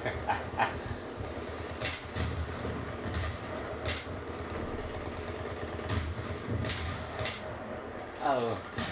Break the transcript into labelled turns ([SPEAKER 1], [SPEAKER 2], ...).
[SPEAKER 1] oh.